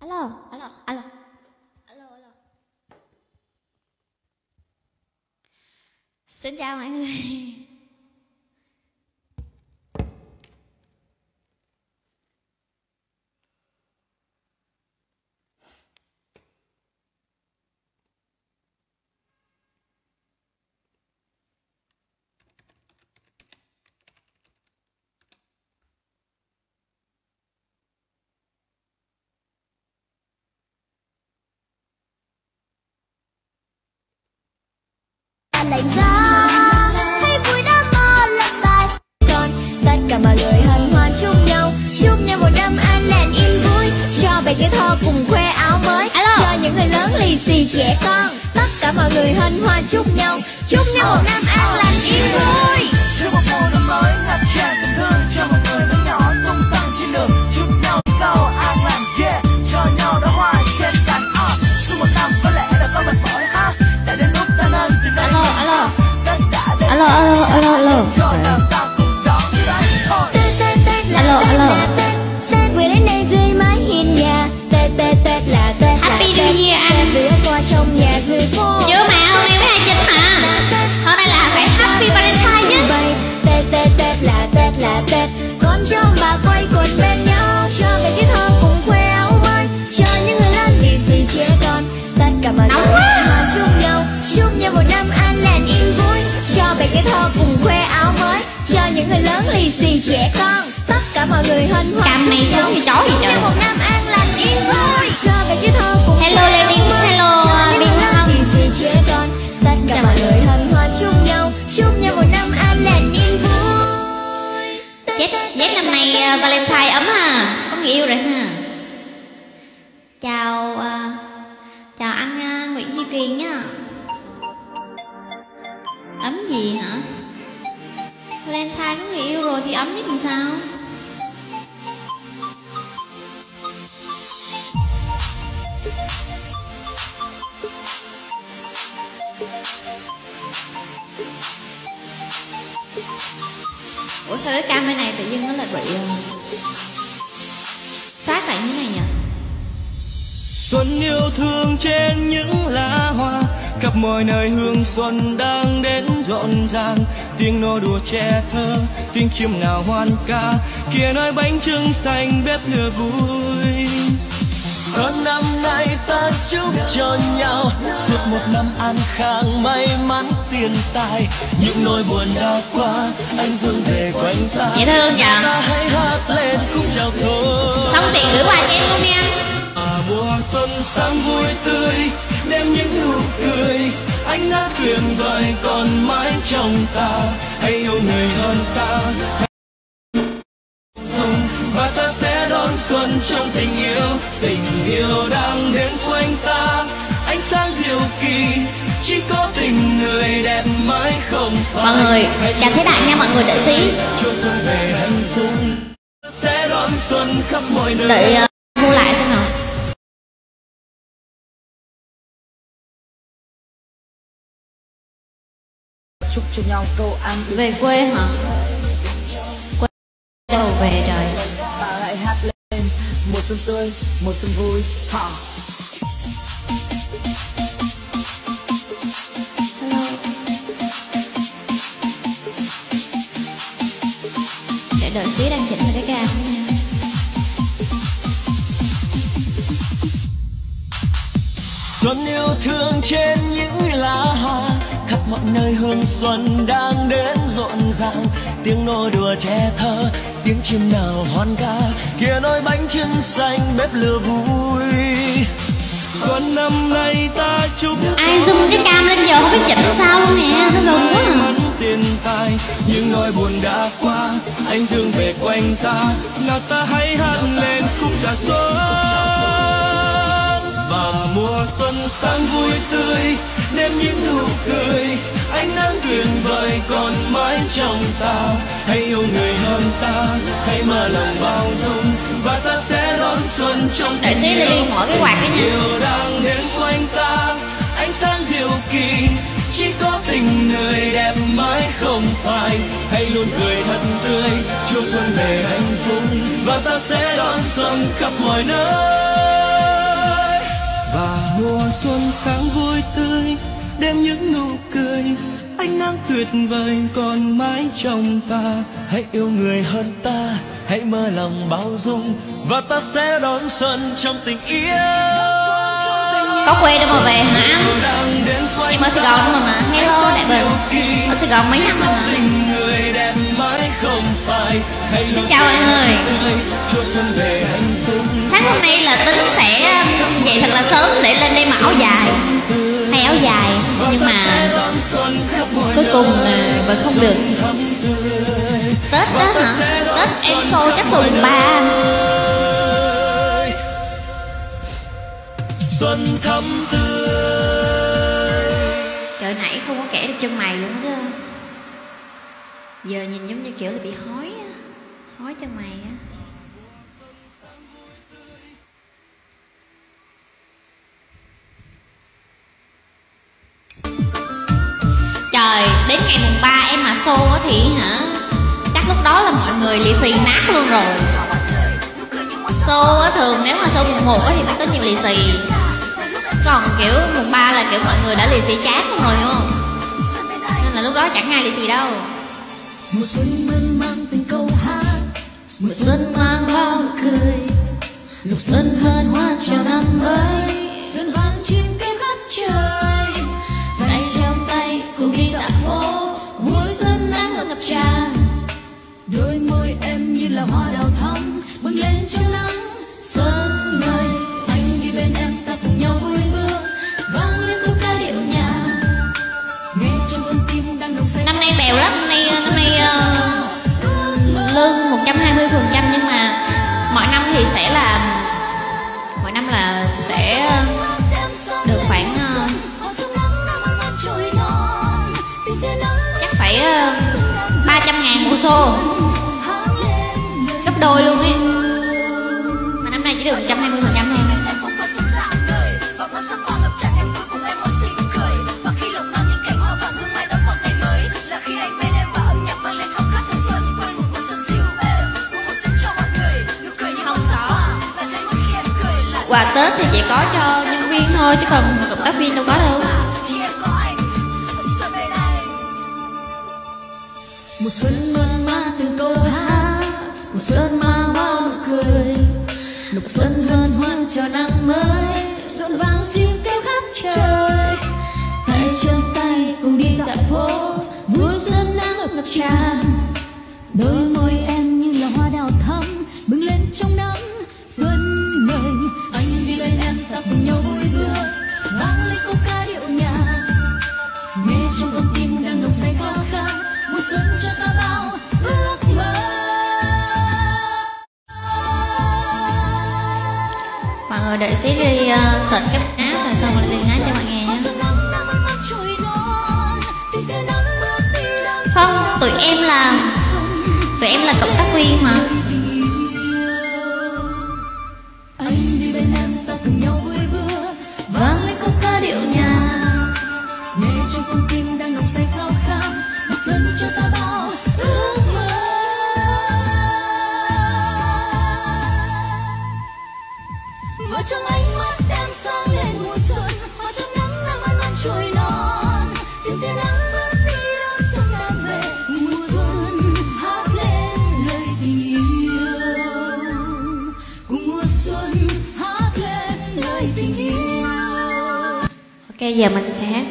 alo alo alo. Alo alo. Xin chào mọi người. Lạnh giá vui đã mò lật bài còn tất cả mọi người hân hoan chúc nhau chúc nhau một năm an lành yên vui. Cho bé trẻ thơ cùng khoe áo mới. Alo. cho những người lớn lì xì trẻ con. Tất cả mọi người hân hoan chúc nhau chúc nhau một năm an lành yên vui. Chúc một mùa năm mới ngập tràn tình thương cho mọi alo alo alo alo Tết Tết Tết là Alo, alo. Tết vừa đến đây dưới mái hiên nhà Tết Tết Tết là Tết là Happy New Year, anh. bữa qua trong nhà dưới phố chưa mà hôm nay mới hai chín mà hôm nay là phải happy valentine chứ Vậy Tết Tết Tết là Tết là Tết Con cháu bà quay quần bên nhau Cho bé cái thơ cùng khoe áo mới Cho những người lớn lì xì trẻ con Tất cả mọi Nóng người quá. hân hoan chúc nhau Chúc nhau một năm an Cái thơ cùng khoe áo mới. Cho những người lớn lì xì trẻ con. Tất cả mọi người hân hoan Cầm này xuống thì chó gì trời. một năm an lành yên vui. Cho bé cái thơ cùng Hello, mới. Hello, lớn Hồng. lì xì trẻ con. Tất cả mọi người hân hoan chúc nhau Chúc nhau một năm an lành yên vui. Jet, Jet năm nay ờ, Valentine ấm ha. Có người yêu rồi ha. Chào ờ, Chào anh ờ, Nguyễn Duy Kiên nhá gì hả? Valentine có người yêu rồi thì ấm nhất làm sao? Ủa sao cái cam bên này tự dưng nó lại bị ờ, sát lại như này nhỉ Xuân yêu thương trên những lá hoa khắp mọi nơi hương xuân đang đến rộn ràng. Tiếng nô đùa trẻ thơ tiếng chim nào hoan ca kia nói bánh trưng xanh bếp lửa vui. Xuân năm nay ta chúc cho nhau Suốt một năm an khang may mắn tiền tài. Những nỗi buồn đã qua Anh dương về quanh ta. Dễ thương nhỉ? Ta hãy hát lên khúc chào xuân Xong tiền gửi quà cho em luôn nha mùa xuân sáng vui tươi đem những nụ cười ánh nát tuyệt vời còn mãi trong ta. Hãy yêu người hơn ta. Và ta sẽ đón xuân trong tình yêu. Tình yêu đang đến quanh ta. Ánh sáng diệu kỳ chỉ có tình người đẹp mãi không phai. Mọi người, chào thế đại nha mọi người đợi xí. Cho xuân về hạnh phúc. Sẽ đón xuân khắp mọi nơi. Đợi ờ, mua lại xem nào chúc cho nhau câu an Về quê hả? Quê đâu về trời? Ta lại hát lên mùa xuân tươi mùa xuân vui. Ha Hello Để đợi xí đang chỉnh cái nha Xuân yêu thương trên những lá hoa mọi nơi hương xuân đang đến rộn ràng. Tiếng nô đùa trẻ thơ tiếng chim nào hoan ca kia nói bánh trưng xanh bếp lửa vui. Xuân năm nay ta chúc Ai zoom cái cam lên giờ không biết chỉnh sao luôn nè Nó gần quá à. tiền tài những nỗi buồn đã qua. Anh dương về quanh ta nào ta hãy hát lên khúc ca xuân và mùa xuân sáng vui tươi đem những nụ cười ánh nắng tuyệt vời còn mãi trong ta. Hãy yêu người hơn ta hãy mở lòng bao dung và ta sẽ đón xuân trong Đợi xí Lily mở cái quạt cái nha. Yêu đang đến quanh ta ánh sáng diệu kỳ. Chỉ có tình người đẹp mãi không phai. Hãy luôn cười thật tươi cho xuân về hạnh phúc và ta sẽ đón xuân khắp mọi nơi và mùa xuân sáng vui tươi đem những nụ cười ánh nắng tuyệt vời còn mãi trong ta. Hãy yêu người hơn ta hãy mơ lòng bao dung và ta sẽ đón xuân trong tình yêu. Có quê đâu mà về hả? Em ở sài gòn đúng không mà hello đại bình. Ở sài gòn mấy năm rồi mà. Chào anh ơi. sáng hôm nay là tính dậy thật là sớm để lên đây mặc áo dài. Hay áo dài nhưng mà cuối cùng là vẫn không được. Tết đó hả? Tết em show chắc show mùng ba. Xuân thắm tươi. Trời nãy không có kẻ được chân mày luôn chứ giờ nhìn giống như kiểu là bị hói á. Hói chân mày á trời, đến ngày mùng 3 em mà xô thì hả? Chắc lúc đó là mọi người lì xì nát luôn rồi. Xô thường nếu mà xô mùng 1 thì phải có nhiều lì xì. Còn kiểu mùng 3 là kiểu mọi người đã lì xì chán luôn rồi hiểu không? Nên là lúc đó chẳng ai lì xì đâu. Mùa xuân mang mang từng câu hát, mùa xuân mang bao cười. Lục xuân hân hoan chào năm mới, xuân vang chim kêu khắp trời. Tràn đôi môi em như là hoa đào thắm bừng lên trong nắng. Xuân ơi anh đi bên em ta cùng nhau vui bước vang lên câu ca điệu nhạc. Nghe trong con tim đang đập say năm nay bèo lắm năm nay năm nay uh, lương 120 phần trăm nhưng mà mọi năm thì sẽ là mọi năm là sẽ ờ, được khoảng ờ, chắc phải uh, 300 ngàn một xô. Gấp đôi luôn ấy. Mà năm nay chỉ được 120 phần trăm thôi. Quà tết thì chỉ có cho nhân viên thôi, chứ còn cộng tác viên đâu có đâu. Mùa xuân mơn man từng câu hát, mùa xuân mang bao nụ cười. Lục xuân hân hoan chào năm mới, rộn vang chim kêu khắp trời. Tay trong tay cùng đi dạo phố, vui xuân nắng ngập tràn. Đôi môi em như là hoa đào thắm, bừng lên trong nắng. Xuân mừng anh đi bên em ta cùng nhau vui bước vang lên câu ca mọi đợi xí đi à, uh, search cái áo rồi xong rồi lên hát cho mọi người nhé không tụi em là tụi em là cộng tác viên mà.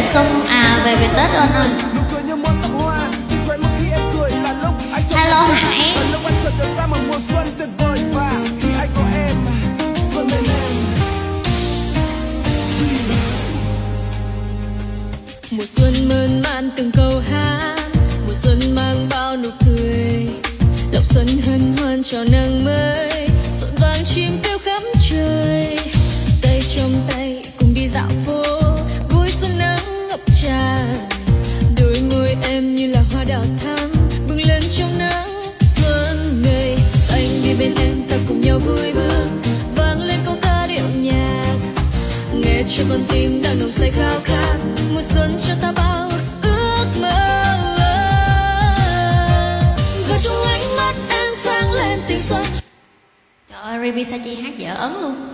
về sông à về về tết con ơi hello hải. Mùa xuân mơn man từng câu hát. Misachi hát dở ấn luôn.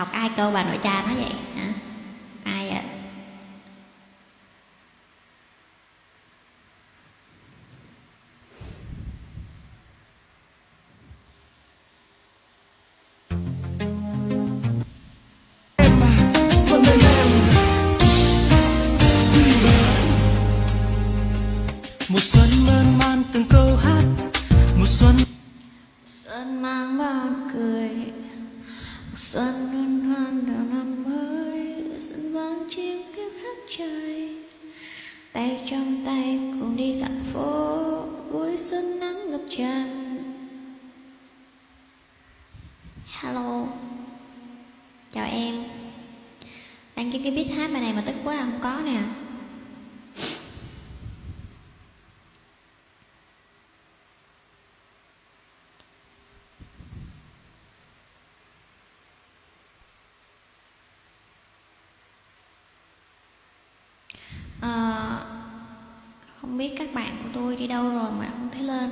học ai cơ bà nội cha nói vậy à. tay trong tay cùng đi dạo phố, vui xuân nắng ngập tràn. Hello. Chào em. Anh kiếm cái beat hát bài này mà tức quá không có nè. biết các bạn của tôi đi đâu rồi mà không thấy lên.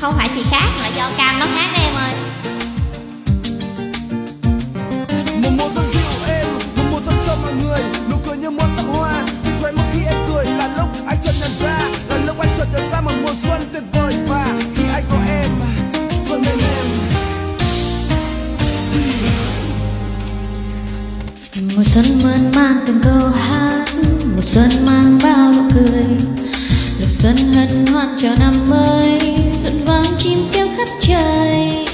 Không phải chị khác mà do cam nó khác đây xuân mơn man từng câu hát, mùa xuân mang bao nụ cười. Lục xuân hân hoan cho năm mới rộn vang chim kêu khắp trời.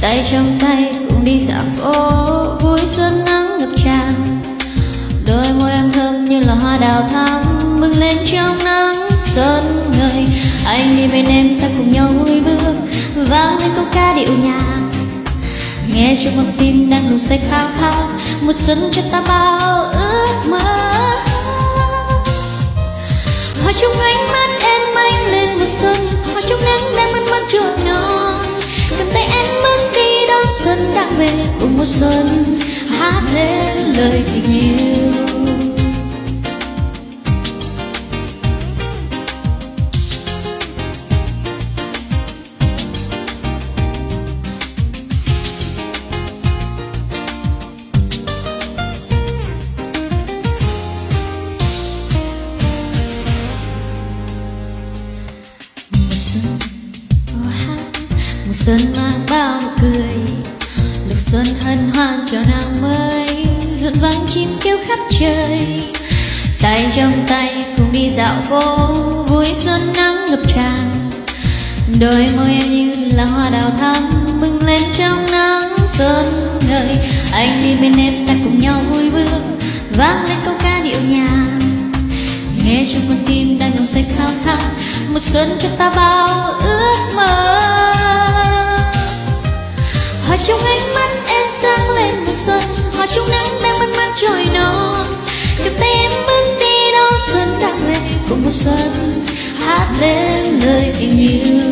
Tay trong tay cùng đi dạo phố, vui xuân nắng ngập tràn. Đôi môi em thơm như là hoa đào thắm, bừng lên trong nắng xuân ngời. Anh đi bên em ta cùng nhau vui bước vang lên câu ca điệu nhạc. Nghe trong con tim đang đủ say khao khát một xuân cho ta bao ước mơ. Hòa trong ánh mắt em anh lên một xuân. Hòa trong nắng đang mơn man trôi non cầm tay em bước đi đón xuân đang về. Cùng một xuân hát lên lời tình yêu. Phố, vui xuân nắng ngập tràn. Đôi môi em như là hoa đào thắm bừng lên trong nắng xuân ngời. Anh đi bên em ta cùng nhau vui bước vang lên câu ca điệu nhà nghe trong con tim đang nồng say khao khát, một xuân cho ta bao ước mơ. Hoa trong ánh mắt em sáng lên một xuân, hoa trong nắng đang mơn man trôi non. Cầm tay em cùng một xuân hát lên lời tình yêu.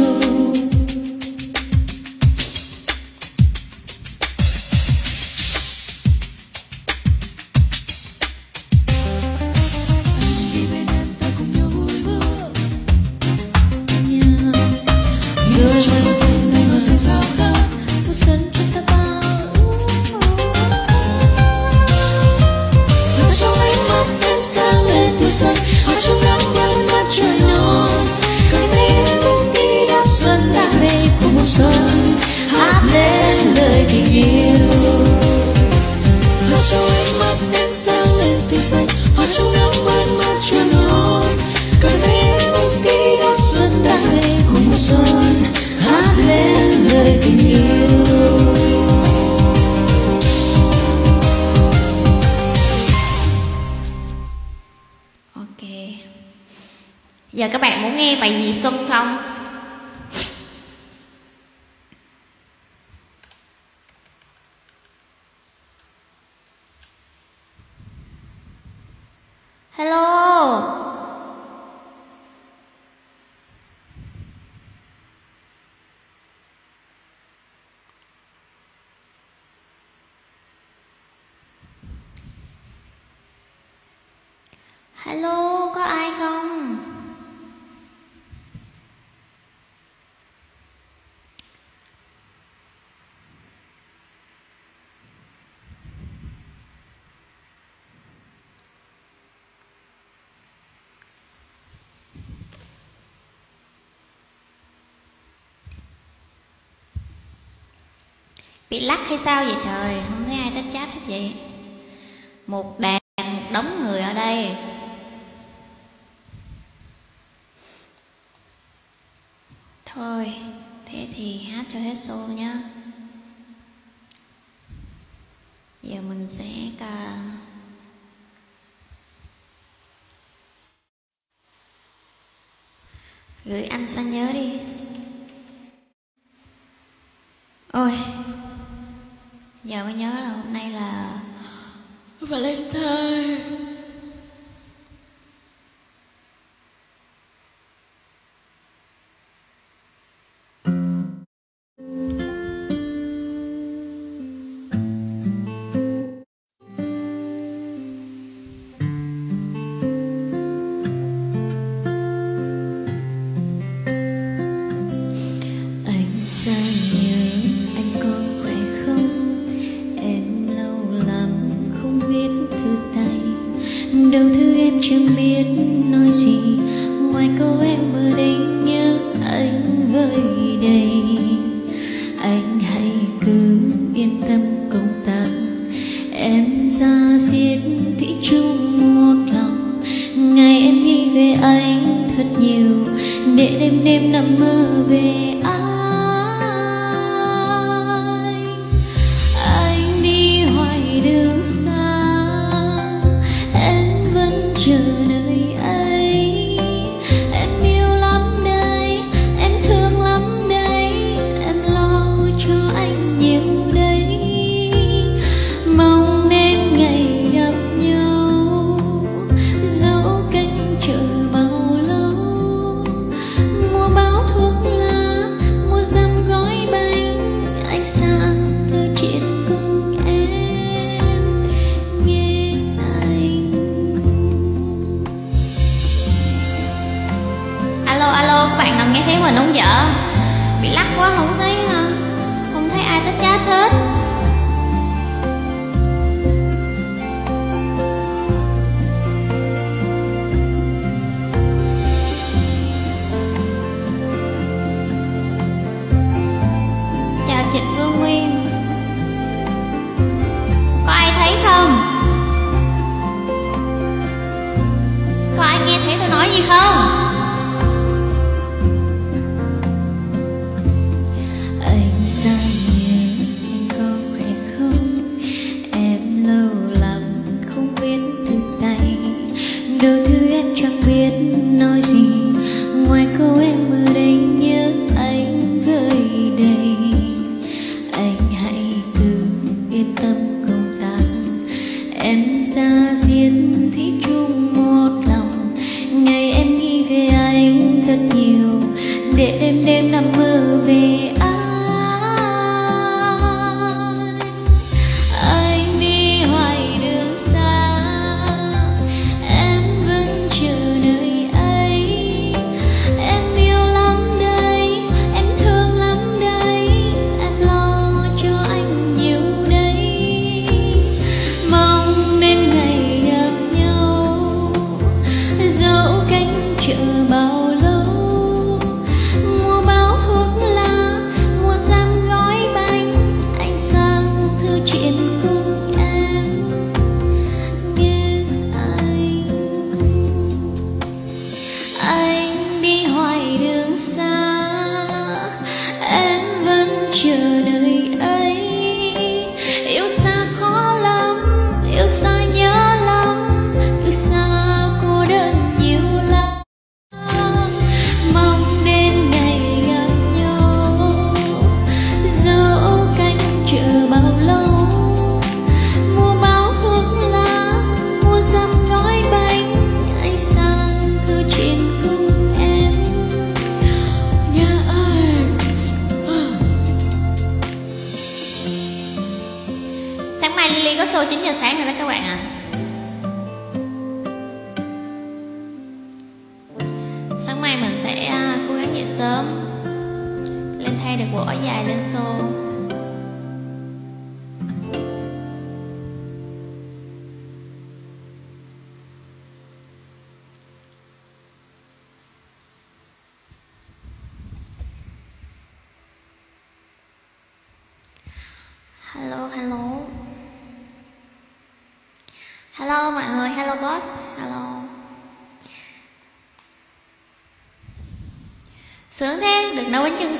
Bị lắc hay sao vậy trời? Không thấy ai tới chat hết vậy. Một đàn, một đống người ở đây. Thôi, thế thì hát cho hết show nhá. Giờ mình sẽ cả gửi anh sang nhớ đi ôi giờ mới nhớ là hôm nay là Valentine.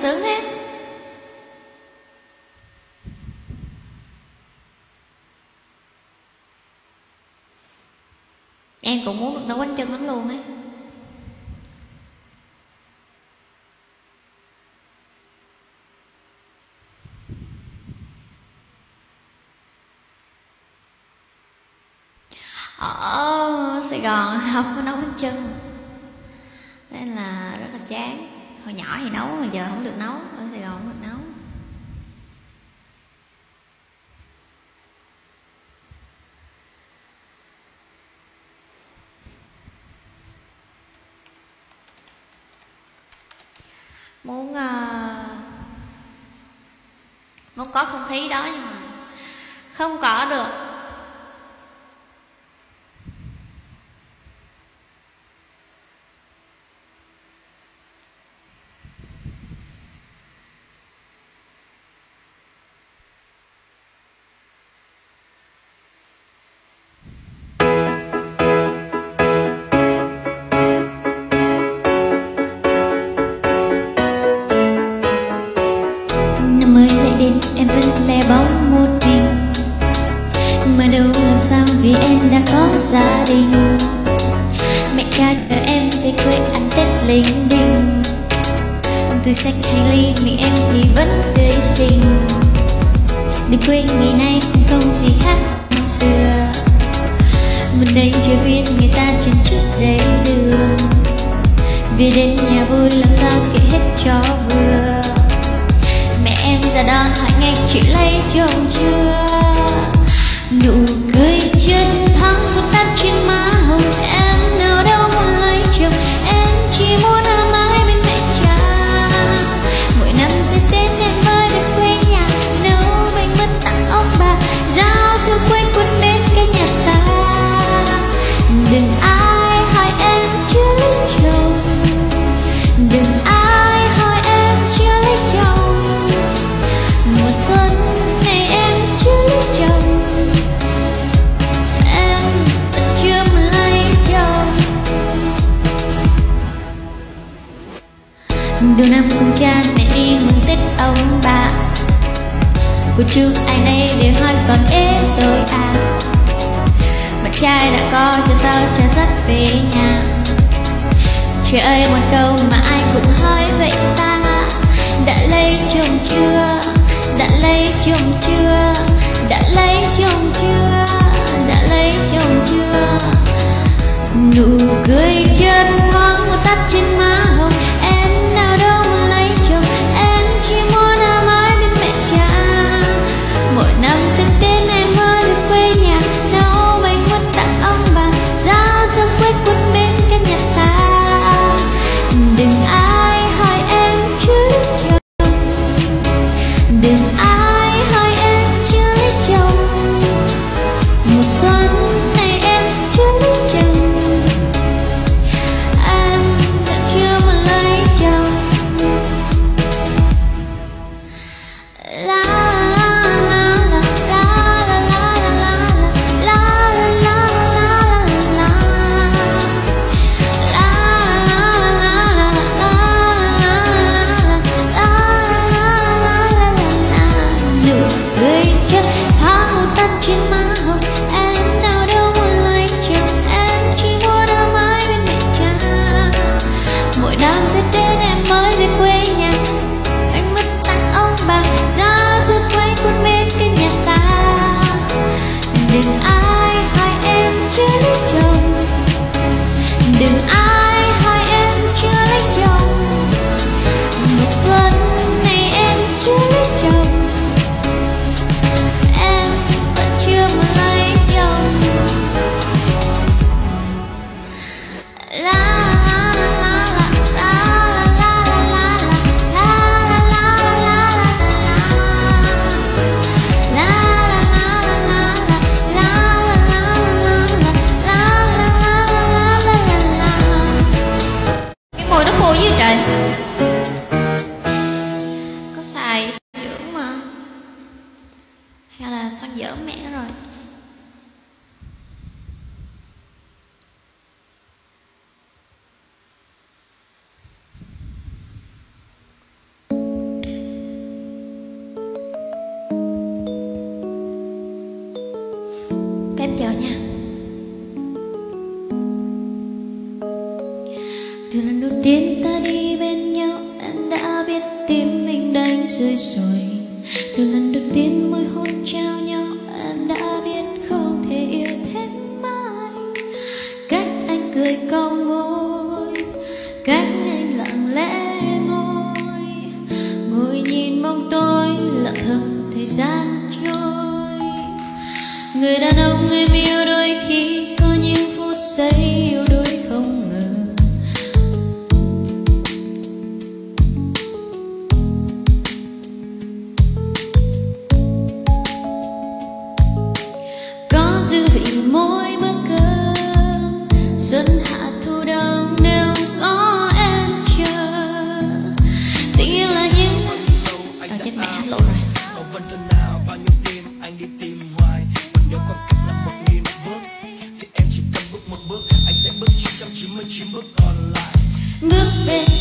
sướng thế. Em cũng muốn nấu bánh trưng lắm luôn á hồi nhỏ thì nấu mà giờ không được nấu ở sài gòn không được nấu. Muốn uh, muốn có không khí đó nhưng mà không có được. ông bà. Cô chú anh ấy đều hỏi con ế rồi à. Bạn trai đã có cho sao cha dắt về nhà. Trời ơi, một câu mà ai cũng hỏi vậy ta. Đã lấy chồng chưa? Đã lấy chồng chưa? Đã lấy chồng chưa? Đã lấy chồng chưa? Nụ cười chân thoáng của tắt trên má. 99 bước còn lại. Bước về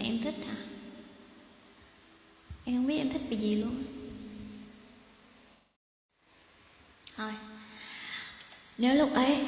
là em thích hả? Em không biết em thích vì gì luôn. Thôi. Nếu lúc ấy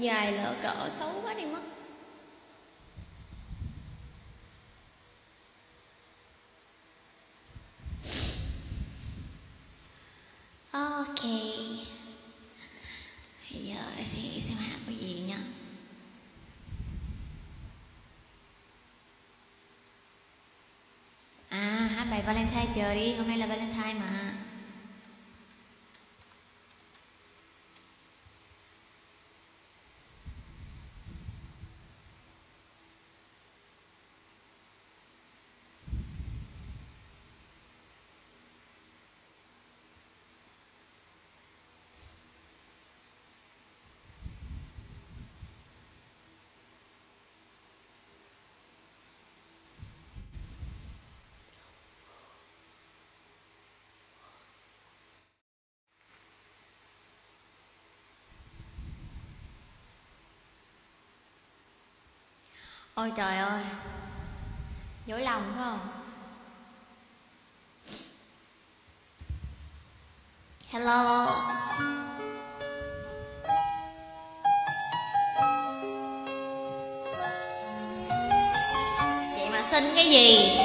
dài lỡ cỡ xấu quá đi mất. Ok. Bây giờ để suy nghĩ xem hát cái gì nha. À hát bài valentine chờ đi, hôm nay là valentine mà. Ôi trời ơi. Dỗi lòng phải không? Hello. Vậy mà xin cái gì?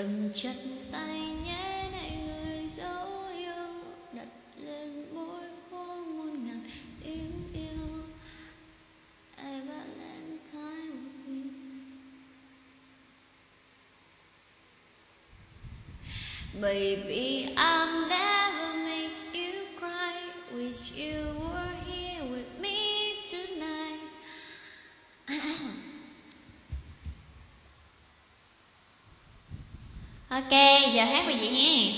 cầm chặt tay nhé, này người dấu yêu. Đặt lên môi khô muôn ngàn tiếng yêu. Ai Valentine with me baby I'm dead Ok, giờ hát bài gì nghe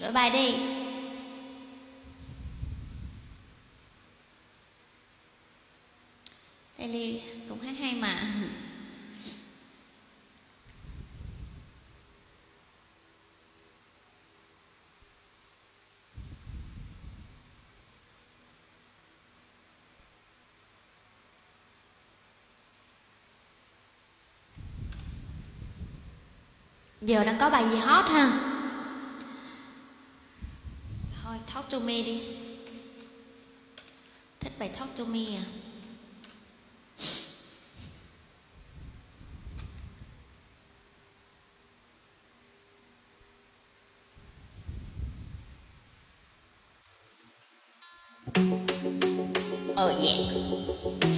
Gửi bài đi. Đây Ly cũng hát hay mà. giờ đang có bài gì hot ha? Thôi talk to me đi. Thích bài talk to me à? Oh yeah.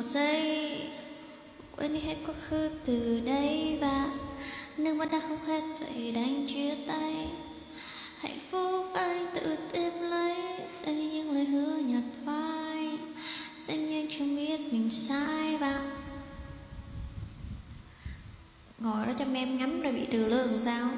một giây. Quên đi hết quá khứ từ đây và nước mắt đã không hết, vậy đành chia tay. Hạnh phúc anh tự tìm lấy, xem như những lời hứa nhạt phai. Xem như chưa biết mình sai và ngồi đó cho em ngắm rồi bị trừ lương sao?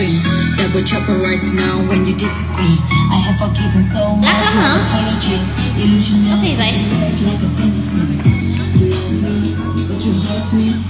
free Double chopper right now when you disagree. I have forgiven so much apologies. Illusion Okay, bye.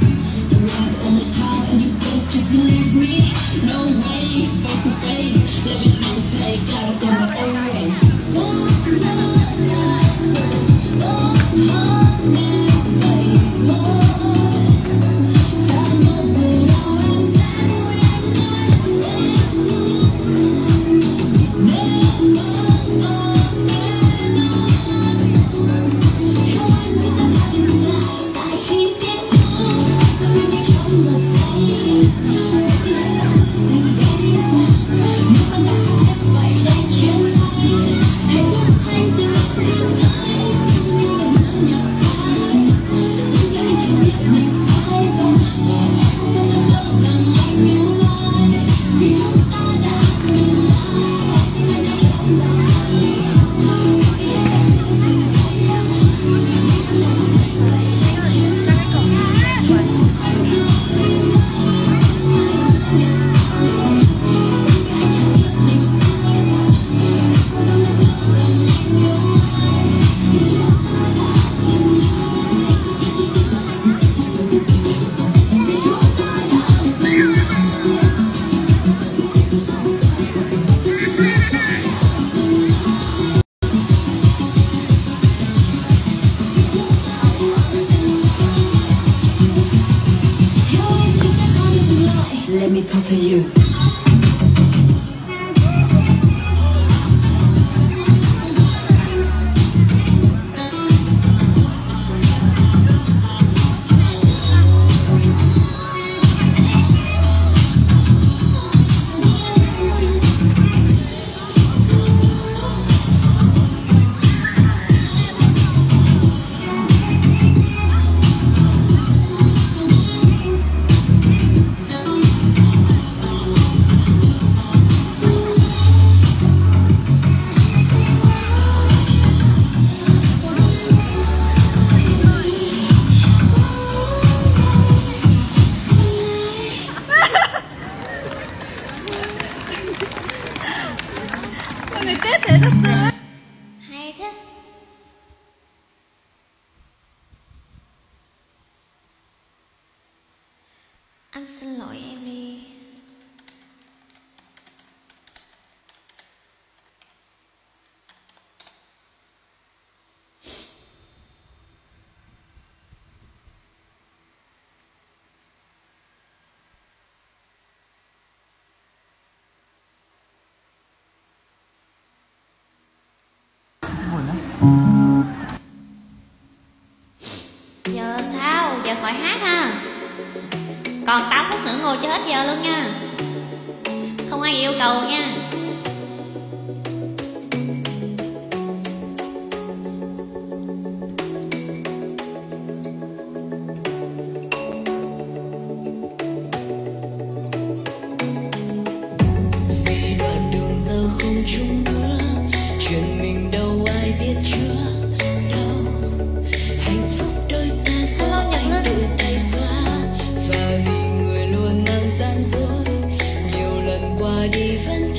hồ cho hết giờ luôn nha. Không ai yêu cầu nha. lần qua đi vẫn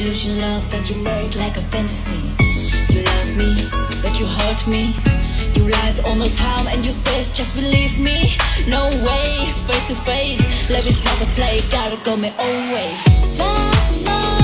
illusion love that you made like a fantasy. You love me, but you hurt me. You lied all the time and you said just believe me. No way, face to face. Love is not a play, gotta go my own way. Summer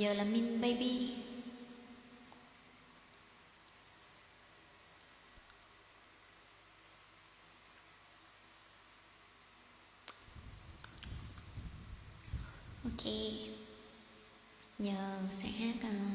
giờ là min baby. Ok. Giờ sẽ hát uh,